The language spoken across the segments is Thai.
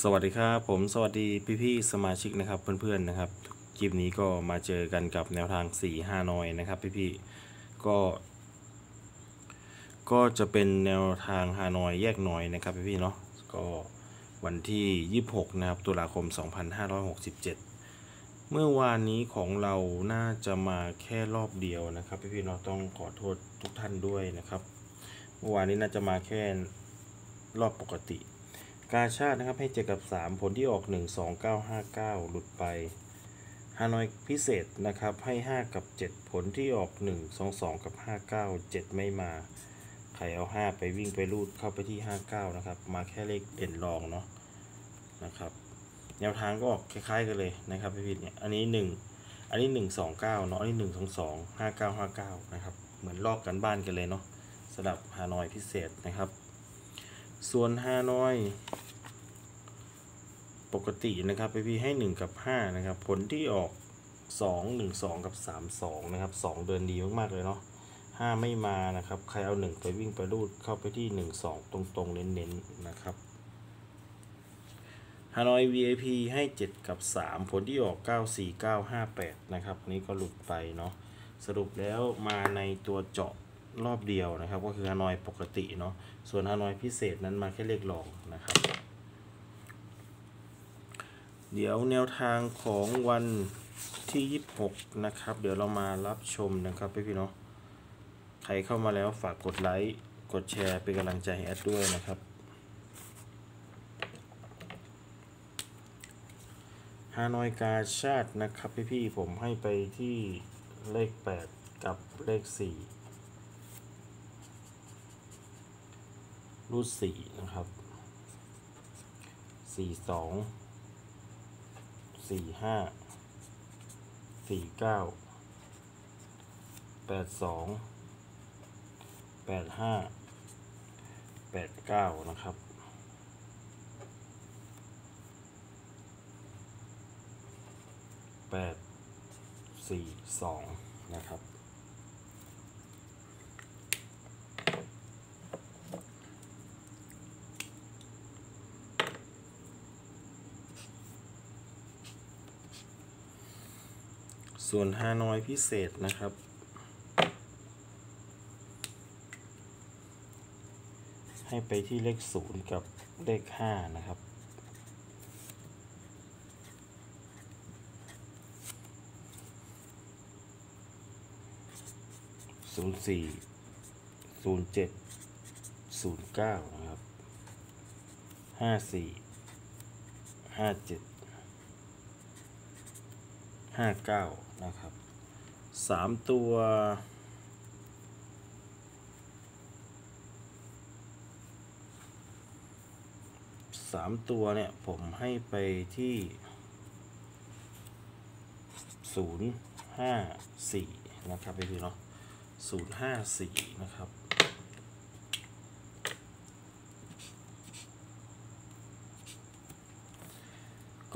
สวัสดีครับผมสวัสดีพี่ๆสมาชิกนะครับเพื่อนๆนะครับคลิปนี้ก็มาเจอกันกับแนวทาง4 5นอยนะครับพี่ๆก็ ก็จะเป็นแนวทางฮานอยแยกหน่อยนะครับพี่ๆเนาะก็วันที่ 26 นะครับตุลาคม 2567 เมื่อวานนี้ของเราน่าจะมาแค่รอบเดียวนะครับพี่ๆเนาะต้องขอโทษทุกท่านด้วยนะครับ เมื่อวานนี้น่าจะมาแค่รอบปกติ กาชาตินะครับให้เจอกับ 3 ผลที่ออก 1 2 9 5 9 หลุดไปฮานอยพิเศษนะครับให้ 5 กับ 7 ผลที่ออก 1 2 2 กับ 5 9 7 ไม่มา ใครเอา 5 ไปวิ่งไปรูดเข้าไปที่ 59 นะครับ มาแค่เลขเด่นรองเนาะนะครับแนวทางก็ออกคล้ายๆกันเลยนะครับพี่พิดเนี่ยอันนี้ 1 อันนี้ 1 2 9เนาะอันนี้ 1 2 2 5 9 5 9 นะครับ เหมือนลอกกันบ้านกันเลยเนาะสำหรับฮานอยพิเศษนะครับ ส่วนฮานอย ปกตินะครับไปพีให้ 1 กับ 5 นะครับ ผลที่ออก 2 1 2 กับ 3 2 นะครับ 2 เดินดีมาก ๆ เลยเนาะ5 ไม่มานะครับ ใครเอา 1 ไปวิ่งไปรูดเข้าไปที่ 1 2 ตรง ๆ เน้น ๆ นะครับฮานอย VIP ให้ 7 กับ 3 ผลที่ออก 9 4 9 5 8 นะครับอันนี้ก็หลุดไปเนาะสรุปแล้วมาในตัวเจาะรอบเดียวนะครับ ก็คือฮานอยปกติเนาะส่วนฮานอยพิเศษนั้นมาแค่เลขรองนะครับ เดี๋ยวแนวทางของวันที่ 26 นะครับ เดี๋ยวเรามารับชมนะครับพี่ๆเนาะใครเข้ามาแล้วฝากกดไลค์กดแชร์เป็นกำลังใจให้แอดด้วยนะครับฮานอยกาชาตินะครับพี่ๆผมให้ไปที่เลข 8 กับเลข 4 รูด4นะครับ 42 สี่ห้าสี่เก้าแปดสองแปดห้าแปดเก้านะครับแปดสี่สองนะครับ ส่วนฮานอยพิเศษนะครับ ให้ไปที่เลขศูนย์กับเลขห้านะครับ ศูนย์สี่ศูนย์เจ็ดศูนย์เก้านะครับ ห้าสี่ห้าเจ็ด ห้าเก้านะครับสามตัว สามตัวเนี่ย ผมให้ไปที่ศูนย์ห้าสี่นะครับพี่ๆเนาะศูนย์ห้าสี่นะครับ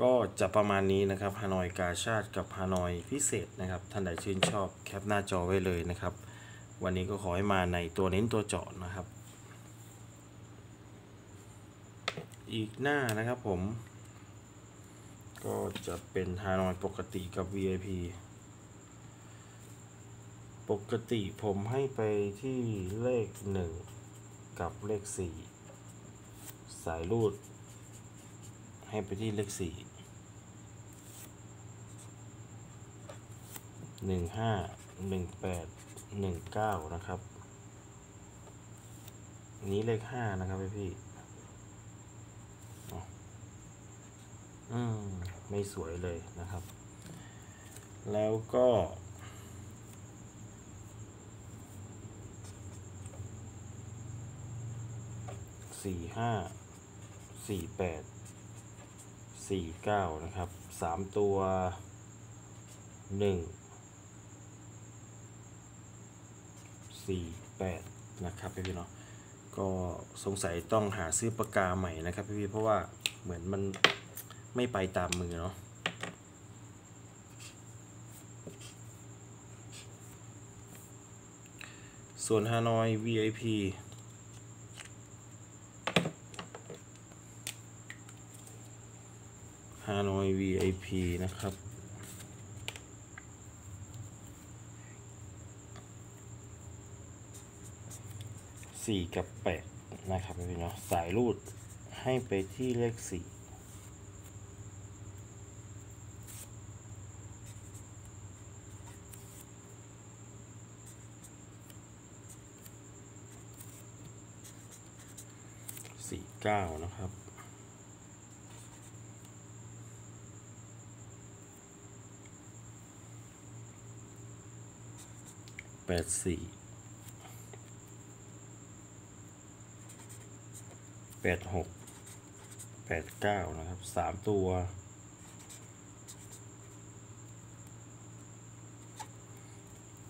ก็จะประมาณนี้นะครับฮานอยกาชาติกับฮานอยพิเศษนะครับ ท่านใดชื่นชอบแคปหน้าจอไว้เลยนะครับ วันนี้ก็ขอให้มาในตัวเน้นตัวเจาะนะครับ อีกหน้านะครับผม ก็จะเป็นฮานอยปกติกับ VIP ปกติผมให้ไปที่เลข 1 กับเลข 4 สายรูดให้ไปที่เลขสี่ หนึ่งห้าหนึ่งแปดหนึ่งเก้านะครับนี้เลขห้านะครับพี่พี่อืมไม่สวยเลยนะครับ แล้วก็สี่ห้าสี่แปดสี่เก้านะครับสามตัวหนึ่ง สี่แปดนะครับพี่พี่เนาะก็สงสัยต้องหาซื้อปากกาใหม่นะครับพี่พี่เพราะว่าเหมือนมันไม่ไปตามมือเนาะส่วนฮานอย VIP ฮานอย VIP นะครับ สี่กับแปดนะครับพี่เนาะสายรูดให้ไปที่เลขสี่สี่เก้านะครับแปดสี่ ปดหกแปดเก้านะครับสามตัว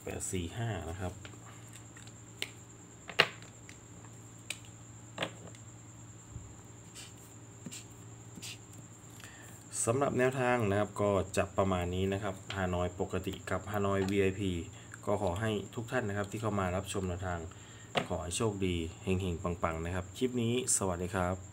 แปดสี่ห้านะครับสำหรับแนวทางนะครับก็จะประมาณนี้นะครับฮานอยปกติกับฮานอย VIP ก็ขอให้ทุกท่านนะครับที่เข้ามารับชมแนวทาง ขอให้โชคดีเฮงๆ ปัง ๆ นะครับ คลิปนี้สวัสดีครับ